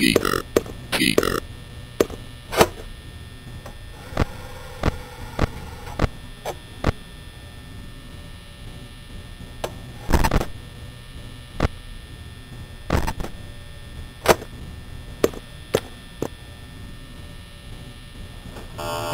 Peter. Peter. Uh...